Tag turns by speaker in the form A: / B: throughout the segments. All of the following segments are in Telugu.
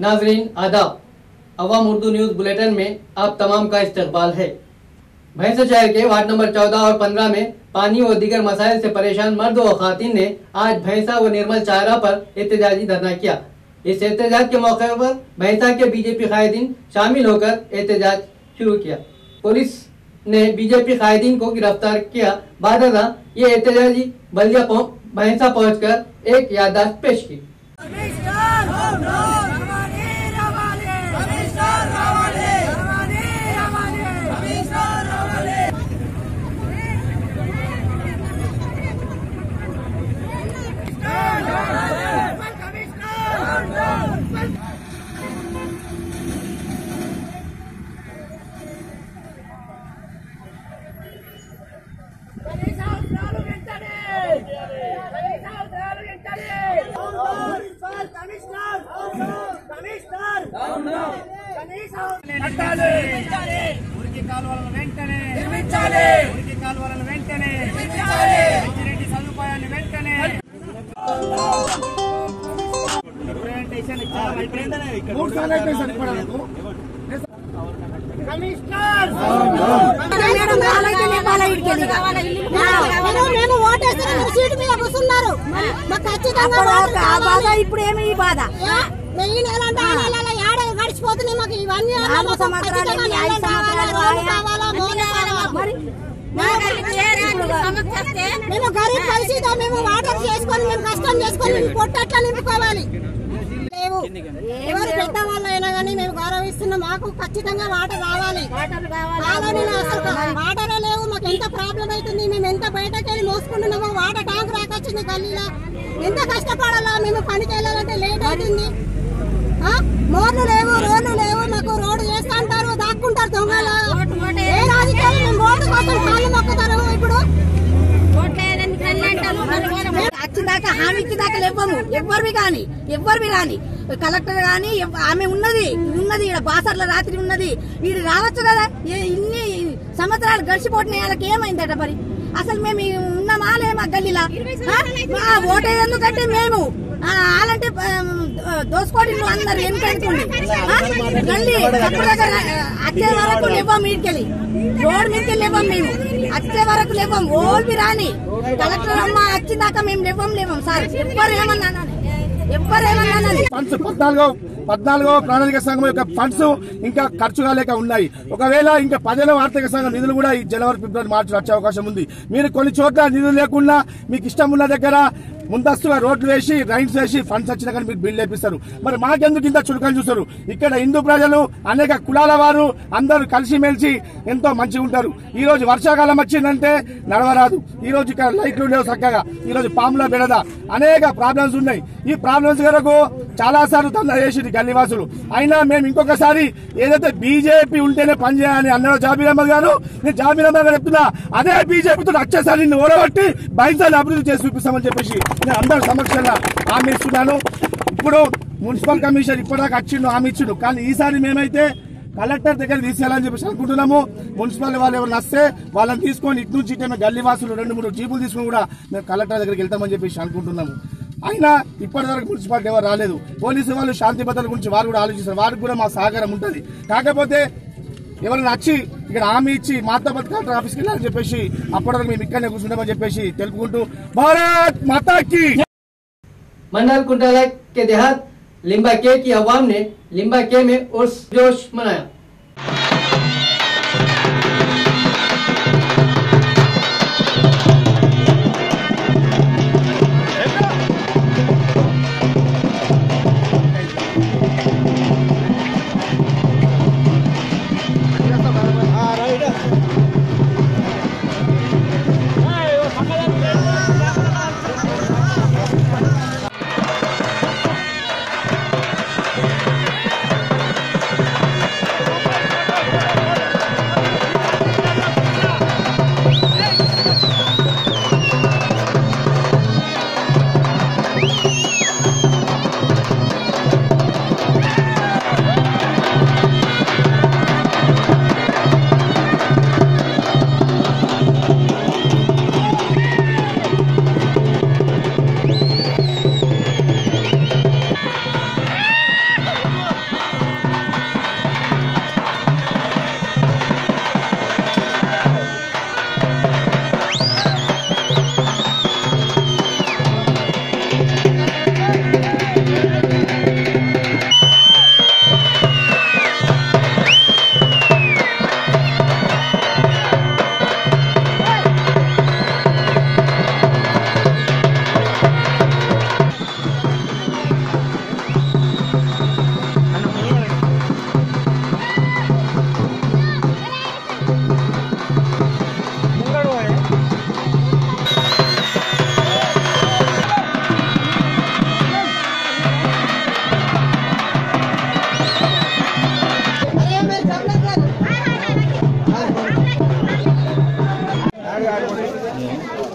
A: नाजरीन, आदाब। अवाम उर्दू न्यूज़ बुलेटिन में आप तमाम का इस्तकबाल है। भैंसा शहर के वार्ड नंबर 14 और 15 में पानी और दीगर मसाइल से परेशान मर्द और खातन ने आज भैंसा व निर्मल चारा पर एहतजाजी धरना किया। इस एहतजाज के मौके पर भैंसा के बीजेपी कायदीन शामिल होकर एहतजाज शुरू किया। पुलिस ने बीजेपी कायदीन को गिरफ़्तार किया। बाद ये एहतजाजी बलिया भैंसा पहुंचकर एक याददाश्त पेश की।
B: कमिश्नर
C: మూడు సార్లు
D: మేము ఓటేస్తే సీటు మీద కూర్చున్నారు మాకు ఖచ్చితంగా
E: ఇప్పుడు ఏమి ఈ బాధ
D: వెయ్యి నెల ఏడాది గడిచిపోతున్నాయి మాకు ఇవన్నీ
E: సంవత్సరాలు
D: కావాలా.
E: మరి
D: మేము గరీబ్ మేము వాటర్ చేసుకొని మేము కష్టం చేసుకొని మేము పొట్టట్లా నింపుకోవాలి. లేవు ఎవరు పెద్ద అయినా కానీ మేము గౌరవిస్తున్నాం మాకు ఖచ్చితంగా వాటర్ రావాలి కావాలని అసలు వాటర్ లేవు మాకు ఎంత ప్రాబ్లం అవుతుంది మేము ఎంత బయటకు వెళ్ళి మోసుకుంటున్నామో వాటర్ ట్యాంక్ రాకొచ్చింది గల్లీలో. ఎంత కష్టపడాలా మేము పనికి వెళ్ళాలంటే లేట్ అవుతుంది. మోర్లు లేవు రోడ్లు లేవు మాకు రోడ్డు చేస్తా అంటారు దాక్కుంటారు దొంగలు. ఏ రాజకీయాలు? మేము ఓటు కోసం కాళ్ళు మొక్కుతారు ఇప్పుడు.
E: వచ్చిందాకా హామీ ఇచ్చేదాకా ఇవ్వము ఎవ్వరివి కానీ ఎవ్వరివి రాని. కలెక్టర్ గాని ఎవ్- ఆమె ఉన్నది ఉన్నది ఈడ బాసర్ల రాత్రి ఉన్నది. వీడు రావచ్చు కదా? ఇన్ని సంవత్సరాలు గడిచిపోతున్నాయి వాళ్ళకి ఏమైందట మరి? అసలు మేము ఉన్నామా లేమా గల్లీలా? ఆ, ఓటే ఎందుకంటే మేము. అలాంటి ఆ, దోసుకోడి అందరు ఎందుకంటుంది గల్లీ చెప్పుడు దగ్గర వచ్చే వరకు లేవాం ఇంటికెళ్ళి రోడ్ మీదకి లేవాం మేము. అచ్చే వరకు లేవాం ఓల్వి రాని కలెక్టర్ అమ్మ వచ్చిందాక మేము లేవాం లేవాం సార్ ఎవ్వరు ఏమన్నా ఎవ్వరు ఏమన్నా
C: ఫండ్స్ పద్నాలుగో పద్నాలుగో ప్రణాళిక సంఘం యొక్క ఫండ్స్ ఇంకా ఖర్చు కాలేక ఉన్నాయి. ఒకవేళ ఇంకా పదిహేనవ ఆర్థిక సంఘం నిధులు కూడా ఈ జనవరి ఫిబ్రవరి మార్చి వచ్చే అవకాశం ఉంది. మీరు కొన్ని చోట్ల నిధులు లేకుండా మీకు ఇష్టం ఉన్న దగ్గర ముందస్తుగా రోడ్లు వేసి రైన్స్ వేసి ఫండ్స్ వచ్చినా కానీ మీరు బిల్లు వేపిస్తారు. మరి మాకెందుకు ఇంత చురుకని చూస్తారు? ఇక్కడ హిందూ ప్రజలు అనేక కులాల వారు అందరూ కలిసిమెలిసి ఎంతో మంచిగా ఉంటారు. ఈ రోజు వర్షాకాలం వచ్చిందంటే నడవరాదు. ఈ రోజు ఇక్కడ లైట్లు లేవు చక్కగా. ఈ రోజు పాముల బెడద. అనేక ప్రాబ్లమ్స్ ఉన్నాయి. ఈ ప్రాబ్లమ్స్ కొరకు చాలా సార్లు తందా చేసింది గల్లీవాసులు. అయినా మేము ఇంకొకసారి ఏదైతే బీజేపీ ఉంటేనే పనిచేయాలని అన్నాడు జాబీర్ అహ్మద్ గారు నేను జాబీర్ అహ్మద్ గారు చెప్తున్నా అదే బీజేపీతో వచ్చేసారి నిన్ను ఓడబట్టి బయలుదేరి అభివృద్ధి చేసి చూపిస్తామని చెప్పేసి నేను అందరి సమక్షంగా హామీ ఇస్తున్నాను. ఇప్పుడు మున్సిపల్ కమిషన్ ఇప్పటిదాకా వచ్చిండు హామీ ఇచ్చిండు. కానీ ఈసారి మేమైతే కలెక్టర్ దగ్గర తీసుకెళ్ళాలని చెప్పేసి అనుకుంటున్నాము. మున్సిపల్ వాళ్ళు ఎవరు వస్తే వాళ్ళని తీసుకొని ఇటు నుంచి ఇటే మేము రెండు మూడు జీపులు తీసుకొని కూడా మేము కలెక్టర్ దగ్గరికి వెళ్తామని చెప్పేసి అనుకుంటున్నాము. అయినా ఇప్పటివరకు మున్సిపాలిటీ ఎవరు రాలేదు. పోలీసు వాళ్ళు శాంతి భద్రతల గురించి వారు కూడా ఆలోచిస్తారు. వారికి కూడా మా సహకారం ఉంటుంది. కాకపోతే ఎవరైనా వచ్చి ఇక్కడ హామీ ఇచ్చి మాతా కలెక్టర్ ఆఫీస్కి వెళ్ళాలని చెప్పేసి అప్పటివరకు మేము ఇక్కడనే కూర్చుంటామని చెప్పేసి తెలుపుకుంటూ భారత్ మాతాకి
A: मंडल कुंटाला के देहात लिम्बा के की अवाम ने लिम्बा के में उर्स जोश मनाया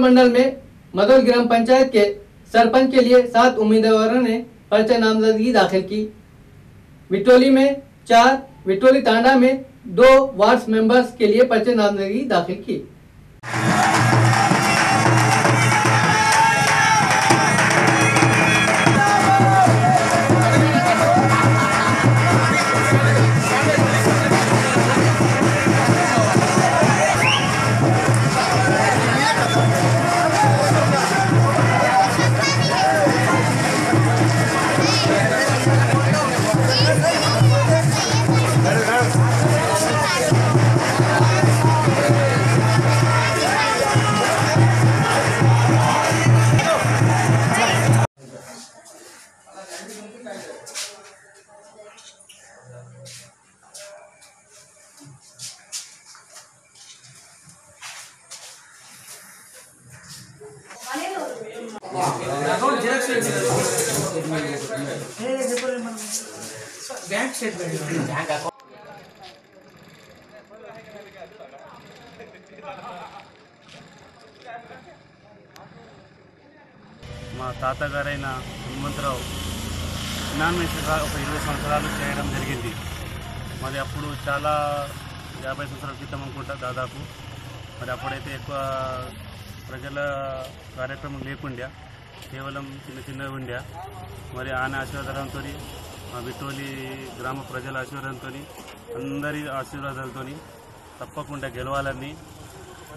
A: मंडल में मदर ग्राम पंचायत के सरपंच के लिए सात उम्मीदवारों ने पर्चा नामजदगी दाखिल की। विटोली में चार, विटोली तांडा में दो वार्ड मेंबर्स के लिए पर्चे नामजदगी दाखिल की।
F: మా తాతగారైన హనుమంతరావు నామినేషన్గా ఒక ఇరవై సంవత్సరాలు చేయడం జరిగింది. మరి అప్పుడు చాలా యాభై సంవత్సరాల క్రితం అనుకుంటా దాదాపు. మరి అప్పుడైతే ఎక్కువ ప్రజల కార్యక్రమం లేకుండా కేవలం చిన్న చిన్నవి ఉండే. మరి ఆయన ఆశీర్వాదంతో మా విటోలి గ్రామ ప్రజల ఆశీర్వాదంతో అందరి ఆశీర్వాదాలతో తప్పకుండా గెలవాలని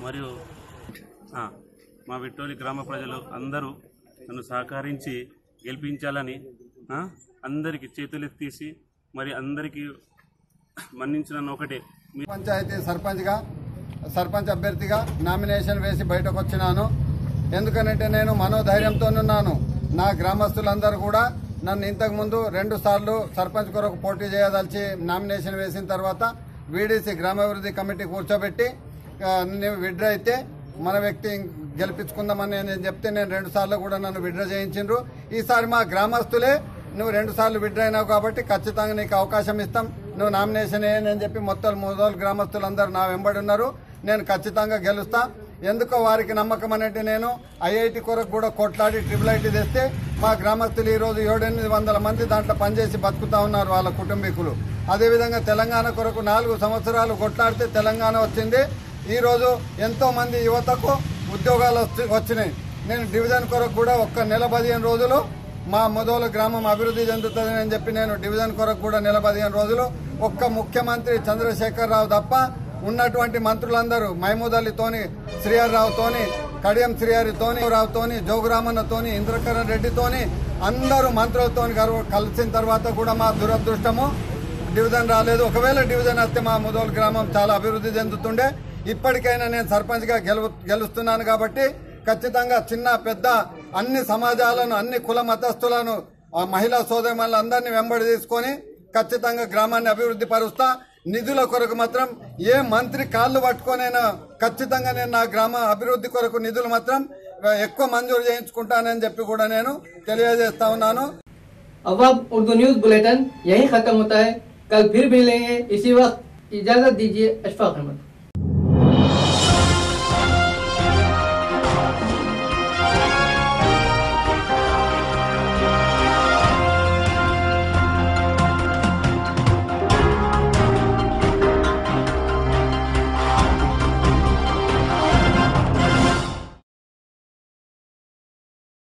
F: మరియు మా విట్టోలి గ్రామ ప్రజలు అందరూ నన్ను సహకరించి గెలిపించాలని అందరికీ చేతులెత్తేసి మరి అందరికీ మన్నించిన ఒకటే మీ
G: పంచాయతీ సర్పంచ్గా సర్పంచ్ అభ్యర్థిగా నామినేషన్ వేసి బయటకు వచ్చినాను ఎందుకనంటే నేను మనోధైర్యంతోనున్నాను. నా గ్రామస్తులందరూ కూడా నన్ను ఇంతకు ముందు రెండు సార్లు సర్పంచ్ కొరకు పోటీ చేయదలిచి నామినేషన్ వేసిన తర్వాత వీడీసీ గ్రామాభివృద్ధి కమిటీ కూర్చోబెట్టి ఆ, విడ్రా అయితే మన వ్యక్తి గెలిపించుకుందామని నేను చెప్తే నేను రెండు సార్లు కూడా నన్ను విడ్రా చేయించిండ్రు. ఈసారి మా గ్రామస్తులే నువ్వు రెండు సార్లు విడ్రా అయినావు కాబట్టి ఖచ్చితంగా నీకు అవకాశం ఇస్తాం. నువ్వు నామినేషన్ అని చెప్పి మొత్తం మూదోలు గ్రామస్తులందరూ నా వెంబడి ఉన్నారు. నేను ఖచ్చితంగా గెలుస్తా. ఎందుకో వారికి నమ్మకం అనేది నేను ఐఐటి కొరకు కూడా కొట్లాడి ట్రిపుల్ ఐటీ తెస్తే మా గ్రామస్తులు ఈ రోజు ఏడెనిమిది వందల మంది దాంట్లో పనిచేసి బతుకుతా ఉన్నారు వాళ్ళ కుటుంబీకులు. అదేవిధంగా తెలంగాణ కొరకు నాలుగు సంవత్సరాలు కొట్లాడితే తెలంగాణ వచ్చింది. ఈరోజు ఎంతోమంది ఎంతో మంది యువతకు ఉద్యోగాలు వచ్చి- వచ్చినాయి. నేను డివిజన్ కొరకు కూడా ఒక్క నెల పదిహేను రోజులు మా మొదలు గ్రామం అభివృద్ధి చెందుతుందని అని చెప్పి నేను డివిజన్ కొరకు కూడా నెల పదిహేను రోజులు ఒక్క ముఖ్యమంత్రి చంద్రశేఖర్ రావు తప్ప ఉన్నటువంటి మంత్రులందరూ మహమూద్ అలీతోని శ్రీహర్ రావుతోని కడియం శ్రీహరితోని రావుతోని జోగురామన్నతోని ఇంద్రకరణ్ రెడ్డితోని అందరూ మంత్రులతోని కలిసిన తర్వాత కూడా మా దురదృష్టము డివిజన్ రాలేదు. ఒకవేళ డివిజన్ వస్తే మా ముదోల్ గ్రామం చాలా అభివృద్ధి చెందుతుండే. ఇప్పటికైనా నేను సర్పంచ్ గా గెలు గెలుస్తున్నాను కాబట్టి ఖచ్చితంగా చిన్న పెద్ద అన్ని సమాజాలను అన్ని కుల మతస్థులను ఆ మహిళా సోదరులందరినీ వెంబడి తీసుకొని ఖచ్చితంగా గ్రామాన్ని అభివృద్ధి పరుస్తా నిధుల కొరకు మాత్రం ఏ మంత్రి కాళ్ళు పట్టుకొనైనా ఖచ్చితంగా నేను నా గ్రామ అభివృద్ధి కొరకు నిధులు మాత్రం ఎక్కువ మంజూరు చేయించుకుంటానని చెప్పి కూడా నేను తెలియజేస్తా ఉన్నాను
A: अवाब उर्दू न्यूज बुलेटिन यही खत्म होता है कल फिर मिलेंगे इसी वक्त इजाजत दीजिए अशफाक अहमद